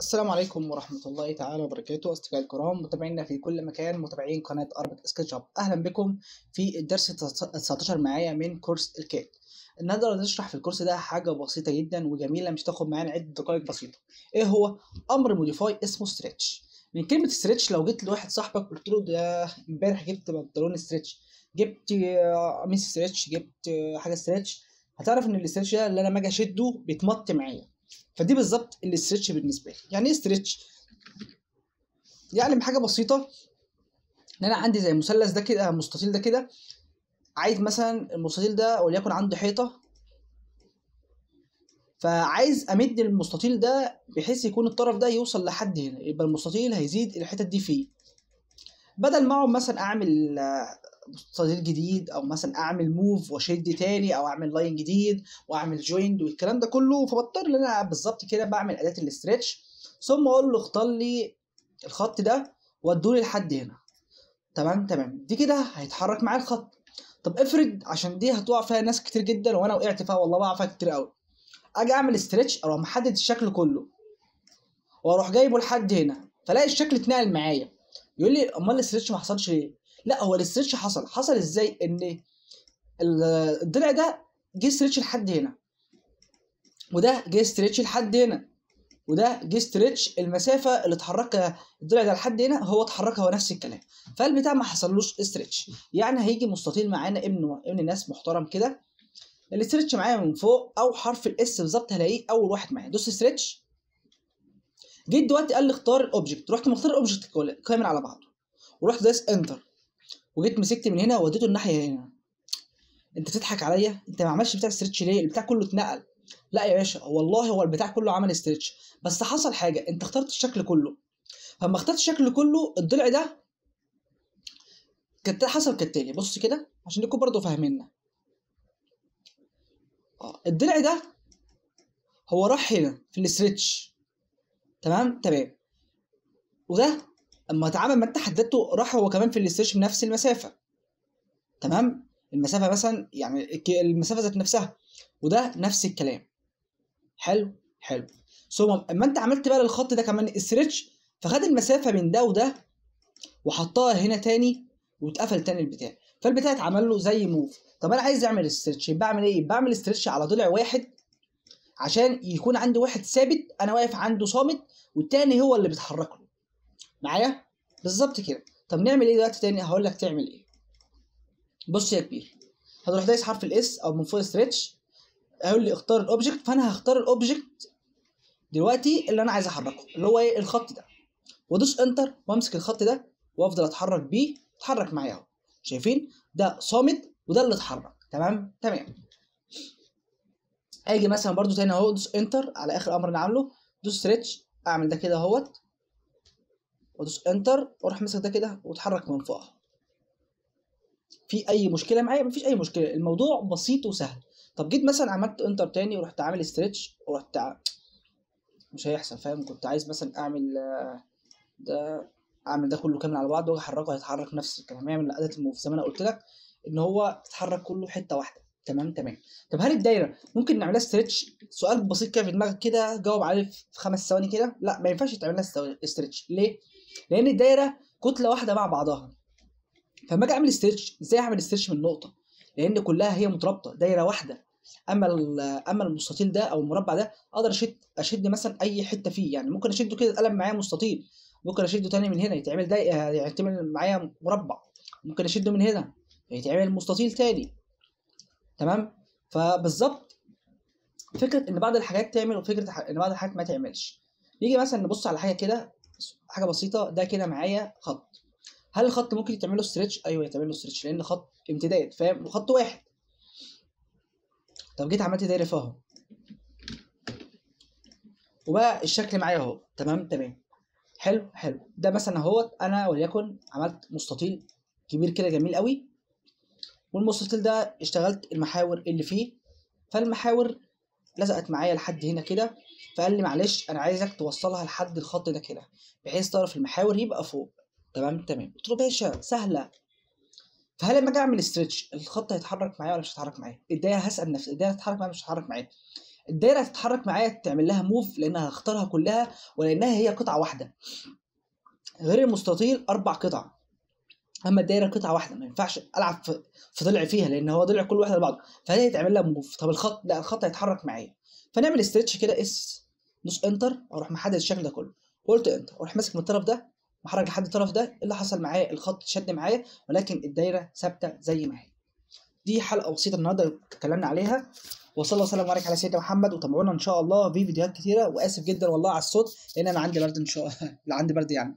السلام عليكم ورحمة الله تعالى وبركاته. أصدقائي الكرام متابعينا في كل مكان متابعين قناة Arab SketchUp أهلا بكم في الدرس 19 معايا من كورس ال CAD النهارده هنشرح في الكورس ده حاجة بسيطة جدا وجميلة مش تاخد معانا عدة دقائق بسيطة. إيه هو؟ أمر modify اسمه stretch من كلمة stretch لو جيت لواحد صاحبك قلت له ده امبارح جبت بنطلون stretch جبت آه، قميص stretch جبت آه، حاجة stretch هتعرف إن ال stretch ده اللي أنا لما أجي أشده بيتمط معايا. فدي بالظبط ال stretch بالنسبة لي. يعني إيه stretch؟ يعني بحاجه بسيطة إن أنا عندي زي مثلث ده كده مستطيل ده كده عايز مثلا المستطيل ده وليكن عنده حيطة فعايز أمد المستطيل ده بحيث يكون الطرف ده يوصل لحد هنا يبقى المستطيل هيزيد الحتت دي فيه. بدل ما أقعد مثلا أعمل مستطيل جديد أو مثلا أعمل move وأشد تاني أو أعمل line جديد وأعمل join والكلام ده كله فبضطر إن أنا بالظبط كده بعمل أداة ال stretch ثم أقول له اختار لي الخط ده وادولي لحد هنا. تمام تمام. دي كده هيتحرك معايا الخط. طب افرض عشان دي هتقع فيها ناس كتير جدا وأنا وقعت فيها والله بقع فيها كتير قوي أجي أعمل stretch أروح محدد الشكل كله وأروح جايبه لحد هنا. فلاقي الشكل اتنقل معايا. يقول لي أمال ال stretch ما حصلش ليه؟ لا هو ال stretch حصل. حصل إزاي؟ إن ال- الضلع ده جه stretch لحد هنا. وده جه stretch لحد هنا. وده جه stretch المسافة اللي اتحركها الضلع ده لحد هنا هو اتحركها هو نفس الكلام. فالبتاع ما حصلوش stretch يعني هيجي مستطيل معانا ابن ابن ناس محترم كده. ال stretch معايا من فوق أو حرف ال S بالظبط هلاقيه أول واحد معايا. دوس stretch جيت دلوقتي قال لي اختار ال object رحت مختار ال object كامل على بعضه. ورحت دايس enter وجيت مسكت من هنا وديته الناحية هنا. أنت بتضحك عليا؟ أنت ما عملتش بتاع stretch ليه؟ البتاع كله اتنقل. لا يا باشا والله هو البتاع كله عمل stretch بس حصل حاجة أنت اخترت الشكل كله. فلما اخترت الشكل كله الضلع ده كانت حصل كالتالي بص كده عشان نكون برضه فاهميننا. آه الضلع ده هو راح هنا في ال stretch تمام؟ تمام. وده اما اتعامل ما انت حددته راح هو كمان في ال stretch بنفس المسافة. تمام؟ المسافة مثلا يعني المسافة ذات نفسها. وده نفس الكلام. حلو؟ حلو. ثم اما انت عملت بقى للخط ده كمان stretch فخد المسافة بين ده وده وحطها هنا تاني واتقفل تاني البتاع. فالبتاع اتعمل له زي move طب أنا عايز أعمل stretch يبقى أعمل إيه؟ بعمل stretch على ضلع واحد عشان يكون عندي واحد ثابت أنا واقف عنده صامت والتاني هو اللي بيتحرك له. معايا؟ بالظبط كده. طب نعمل إيه دلوقتي تاني؟ هقول لك تعمل إيه. بص يا كبير هتروح دايس حرف ال S أو من فوق stretch هيقول لي اختار ال object فأنا هختار ال object دلوقتي اللي أنا عايز أحركه اللي هو إيه؟ الخط ده. وأدوس enter وأمسك الخط ده وأفضل أتحرك بيه أتحرك معايا أهو. شايفين؟ ده صامت وده اللي اتحرك. تمام؟ تمام. آجي مثلا برضو تاني أهو دوس enter على آخر أمر أنا عامله دوس stretch أعمل ده كده أهوت. وادوس enter وأروح ماسك ده كده واتحرك من فوق أهو. في أي مشكلة معايا؟ مفيش أي مشكلة. الموضوع بسيط وسهل. طب جيت مثلا عملت enter تاني ورحت عامل stretch ورحت ع- مش هيحصل فاهم؟ كنت عايز مثلا أعمل آه، ده أعمل ده كله كامل على بعض واجي احركه هيتحرك نفس الكلام. يعمل اداه ال move زي ما أنا قلت لك إن هو يتحرك كله حتة واحدة. تمام تمام. طب هل الدايرة ممكن نعملها stretch سؤال بسيط كده في دماغك كده جاوب عليه في خمس ثواني كده. لا ما ينفعش تعملها stretch ليه؟ لأن الدايره كتله واحدة مع بعضها. فلما أجي اعمل stretch إزاي اعمل stretch من نقطه لأن كلها هي مترابطه دايره واحدة. اما اما المستطيل ده أو المربع ده أقدر اشد اشد مثلا أي حتة فيه. يعني ممكن أشده كده قلم معايا مستطيل. ممكن أشده تاني من هنا يتعمل ده يعمل معايا مربع. ممكن أشده من هنا يتعمل مستطيل تاني. تمام؟ فبالظبط فكرة إن بعض الحاجات تعمل وفكرة إن بعض الحاجات ما تعملش. نيجي مثلا نبص على حاجة كده حاجة بسيطة ده كده معايا خط. هل الخط ممكن يتعمل له stretch أيوه يتعمل له stretch لأن خط امتداد فاهم؟ وخط واحد. طب جيت عملت دايرة أهو. وبقى الشكل معايا أهو. تمام؟ تمام. حلو حلو. ده مثلا أهوت أنا وليكن عملت مستطيل كبير كده جميل قوي. والمستطيل ده اشتغلت المحاور اللي فيه. فالمحاور لزقت معايا لحد هنا كده فقال لي معلش أنا عايزك توصلها لحد الخط ده كده بحيث طرف المحاور يبقى فوق. تمام تمام. قلت له باشا سهلة. فهل لما أجي أعمل ستريتش الخط هيتحرك معايا ولا مش هيتحرك معايا؟ الدايرة هسأل نفسي الدايرة هتتحرك معايا مش هتتحرك معايا؟ الدايرة هتتحرك معايا تعمل لها move لأنها هختارها كلها ولأنها هي قطعة واحدة. غير المستطيل أربع قطع. أما الدايرة قطعة واحدة ما ينفعش ألعب في, ضلع فيها لأن هو ضلع كل واحدة لبعضه فهي هيتعمل لها move طب الخط لا الخط هيتحرك معايا. فنعمل stretch كده S دوس enter أروح محدد الشكل ده كله. قلت enter أروح ماسك من الطرف ده محرك لحد الطرف ده إيه اللي حصل معايا؟ الخط شد معايا ولكن الدايرة ثابتة زي ما هي. دي حلقة بسيطة النهارده اتكلمنا عليها. وصلى الله وسلم وبارك على سيدنا محمد. وتابعونا إن شاء الله في فيديوهات كتيرة. وآسف جدا والله على الصوت لأن أنا عندي برد إن شاء الله. عندي برد يعني.